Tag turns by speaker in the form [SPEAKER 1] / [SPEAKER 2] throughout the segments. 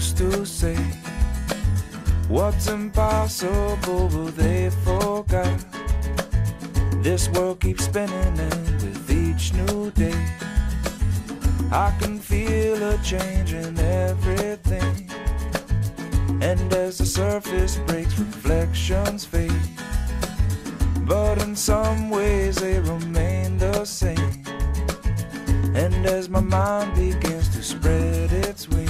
[SPEAKER 1] to say what's impossible, but they forgot. This world keeps spinning, and with each new day, I can feel a change in everything. And as the surface breaks, reflections fade. But in some ways, they remain the same. And as my mind begins to spread its wings,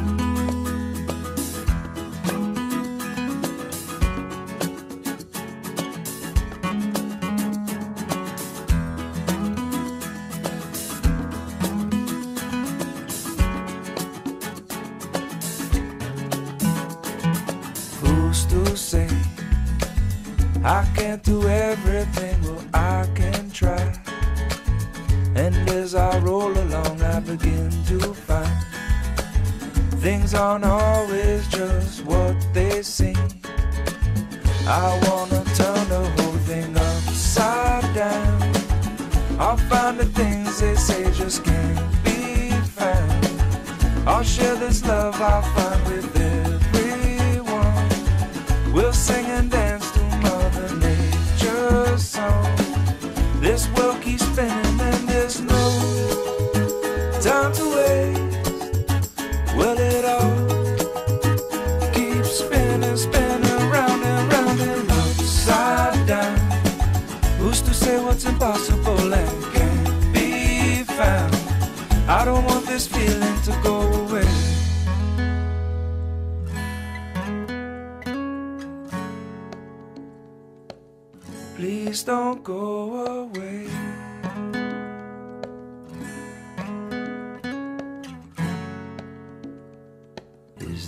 [SPEAKER 1] I can't do everything? Well, I can try. And as I roll along, I begin to find things aren't always just what they seem. I wanna turn the whole thing upside down. I'll find the things they say just can't be found. I'll share this love I find Well, it all keeps spinning, spinning round and round and upside down. Who's to say what's impossible and can't be found? I don't want this feeling to go away. Please don't go away.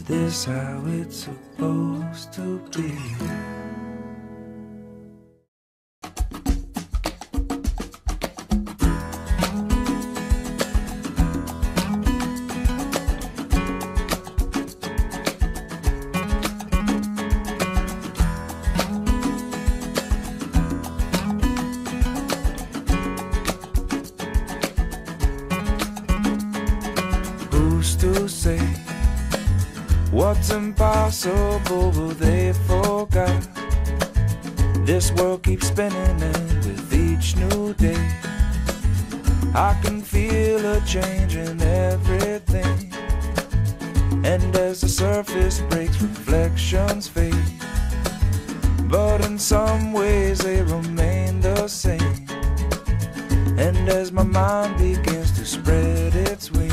[SPEAKER 1] Is this how it's supposed to be? To say what's impossible? But they forgot. This world keeps spinning, and with each new day, I can feel a change in everything. And as the surface breaks, reflections fade. But in some ways, they remain the same. And as my mind begins to spread its wings,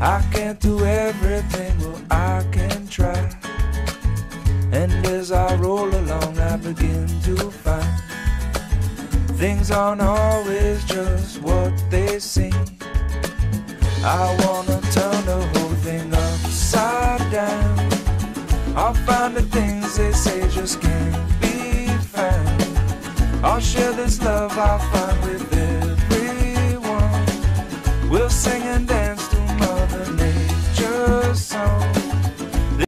[SPEAKER 1] I can't do everything? Well, I can try. And as I roll along, I begin to find things aren't always just what they seem. I wanna turn the whole thing upside down. I'll find the things they say just can't be found. I'll share this love I find with everyone. We'll sing